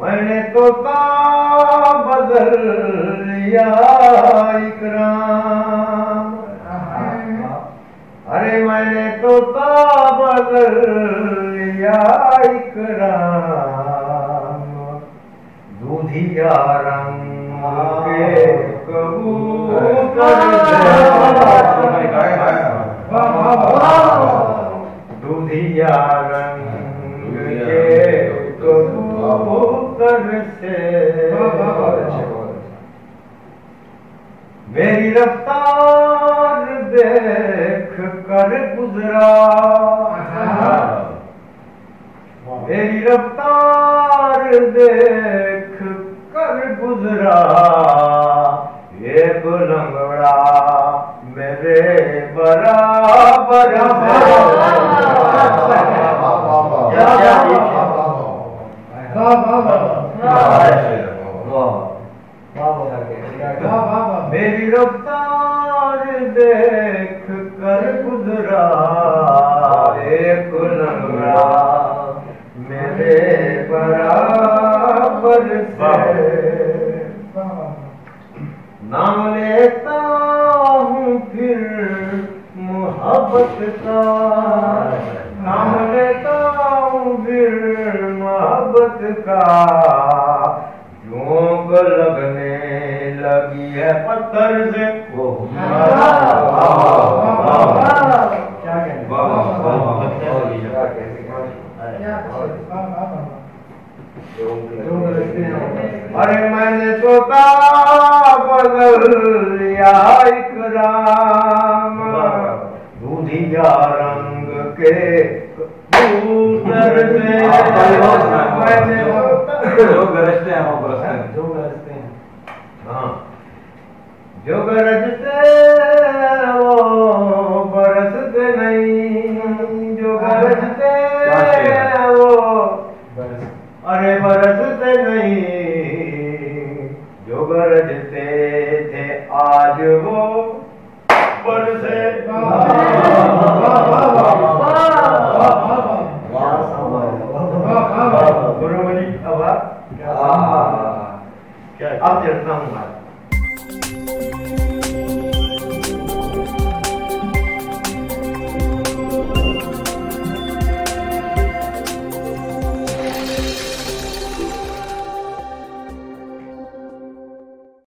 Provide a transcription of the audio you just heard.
मैंने तो का बदल लिया इकराम। अरे मैंने तो का बदल लिया इकराम। दूधिया रंग के कबूतर दूधिया मेरी रफ्तार देख कर गुजरा। मेरी रफ्तार देख कर गुजरा। एक लंगड़ा मेरे बराबर मेरी रफ्तार देख कर गुजरा एक लंगड़ा मेरे बराबर से नाम लेता हूँ फिर मोहब्बत का। नाम लेता हूँ फिर मोहब्बत का। जोंक लगने लगी है पत्थर से वो अरे मैंने सोता बदल लिया इकराम दूधिया रंग के कबूतर से मैंने जो गरजते हैं वो बरसते हैं हाँ जो गरजते वो बरसते नहीं जो गरजते वो अरे बरसते नहीं जो गरजते थे आज वो बरसे। अब चलता हूँ